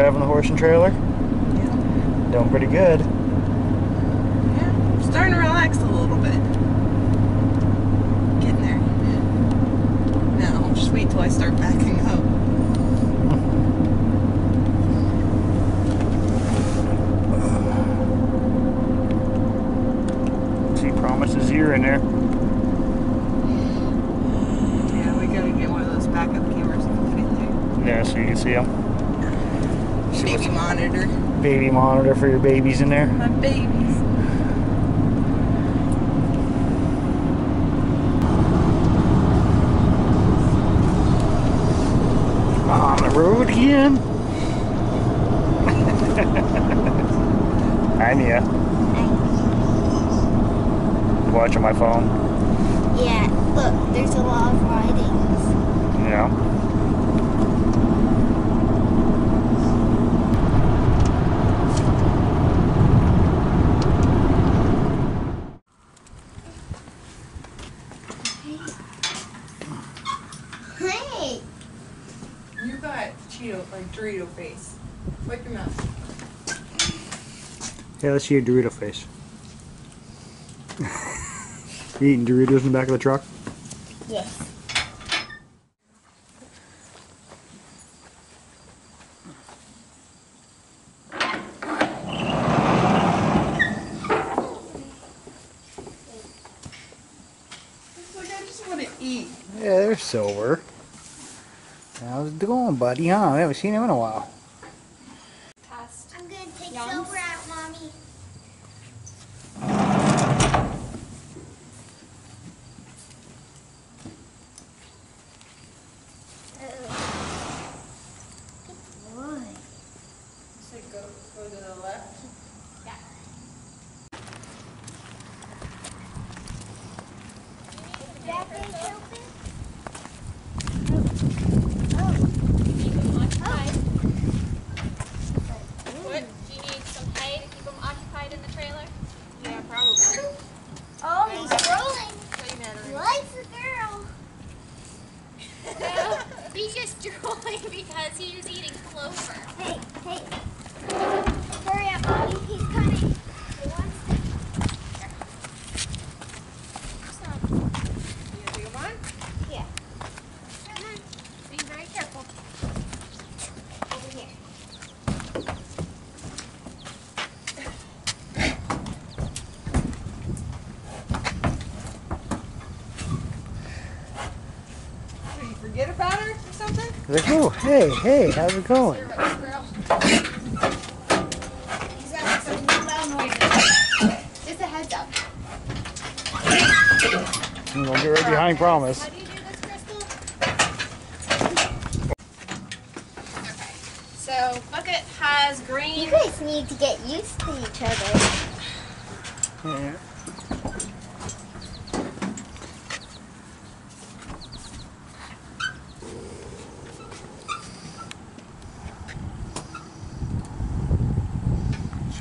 Driving the horse and trailer? Yeah. Doing pretty good. Yeah. I'm starting to relax a little bit. Getting there. No, just wait till I start backing up. See promises you're in there. Yeah, we gotta get one of those backup cameras and put in there. Yeah, so you can see them. Monitor. baby monitor for your babies in there. My babies. On the road again. I Nia. Watching my phone. Yeah, look, there's a lot of writings. Yeah. Hey! You got Cheeto, like Dorito face. Wipe your mouth. Yeah, let's see your Dorito face. you eating Doritos in the back of the truck? Yes. It's like I just want to eat. Yeah, they're silver. Going, buddy? Huh? We haven't seen him in a while. I'm gonna take silver out, mommy. Good boy. So go, go to the left. That thing's open? What? Do you need some hay to keep them occupied in the trailer? Yeah, probably. Oh, he's rolling. What are you mad He at? likes the girl. He's just drooling he was eating clover. Hey, hey. Hurry up, mommy. He's coming. He wants to. You gonna take them on? Yeah. Come on. Be very careful. Over here. What, you forget about her or something? Like, oh, hey, hey, how's it going? He's having some loud noises. Just a heads up. I'm gonna get right behind Promise. Do you do this, Okay. So Bucket has green. You guys need to get used to each other. Yeah.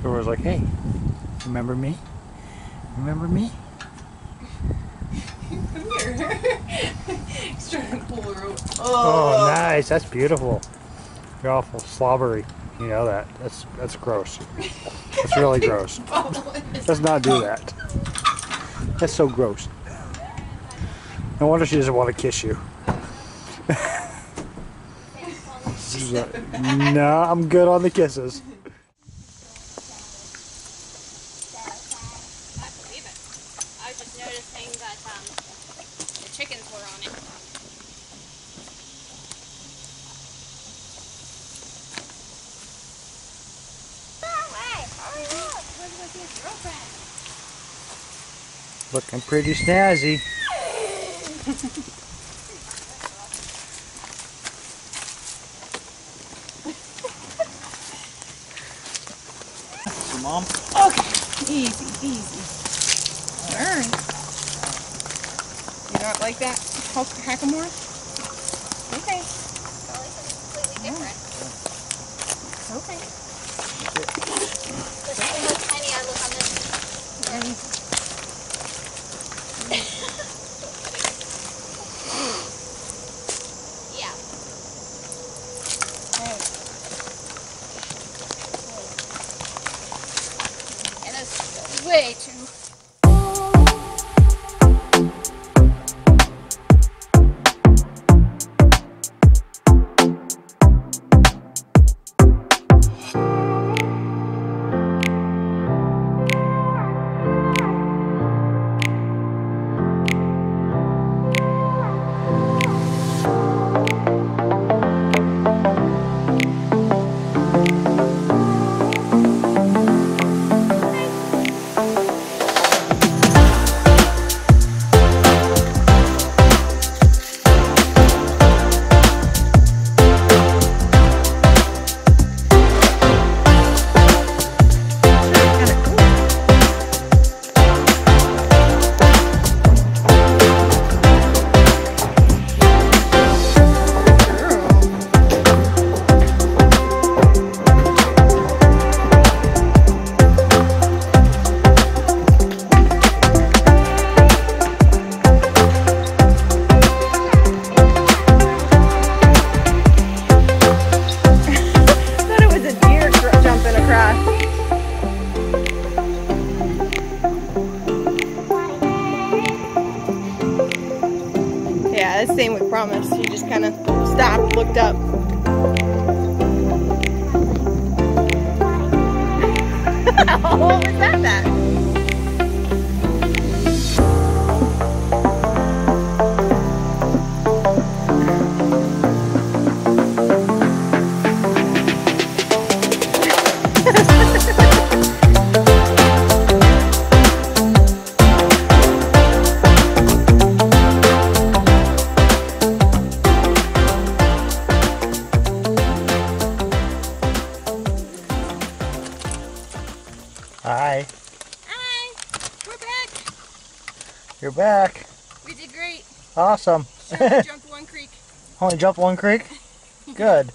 Sure was like, hey, remember me? Remember me? Come here. He's trying to pull her over. Oh, nice. That's beautiful. You're awful slobbery. You know that. That's that's gross. That's really gross. Let's not do that. That's so gross. No wonder she doesn't want to kiss you. Like, no, I'm good on the kisses. I believe it. I was just noticing that um, the chickens were on it. Looking pretty snazzy. Mom. Okay, Easy, easy. Alright. You not like that, Hulk Hackamore? Okay. Completely different. Okay. aguente. What was that? That? You're back. We did great. Awesome. Sure, we jumped one creek. Only jumped one creek? Good.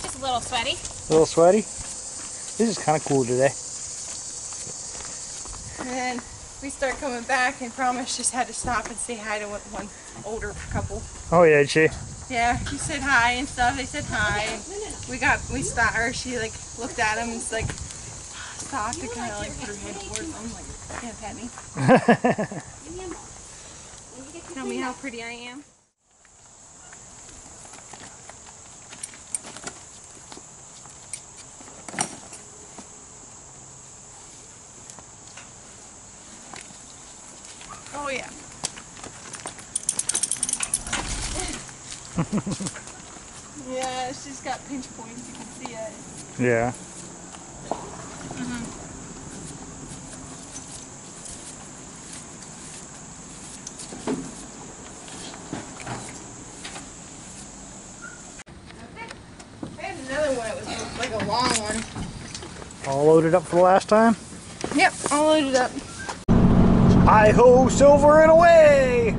Just a little sweaty. A little sweaty? This is kind of cool today. And then we start coming back, and Promise just had to stop and say hi to one older couple. Oh, yeah, she. Yeah, she said hi and stuff. They said hi. We got, we stopped, or she like looked at him and was like, stopped and kind of like put her head towards him, like, yeah, pet me. Tell me how pretty I am. Oh yeah. yeah, she's got pinch points. You can see it. yeah. I had another one. It was like a long one. All loaded up for the last time? Yep, all loaded up. Hi ho, silver and away!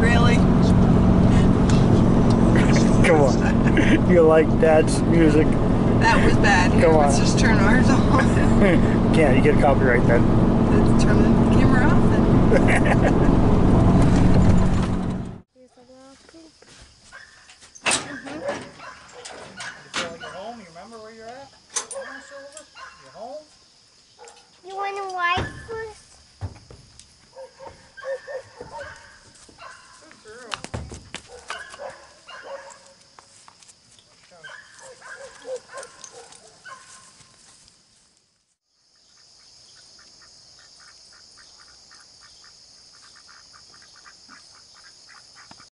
Really? Come on. You like dad's music? That was bad. Come let's on. just turn ours off. Can't, you get a copyright then. let's turn the camera off. Then.